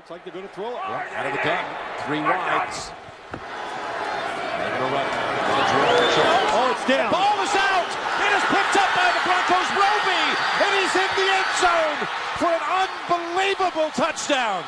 looks like they're going to throw it. Yeah, out of the gun. Three wides. Making a run. Oh, it's down. Ball is out. It is picked up by the Broncos. Roby. And he's in the end zone for an unbelievable touchdown.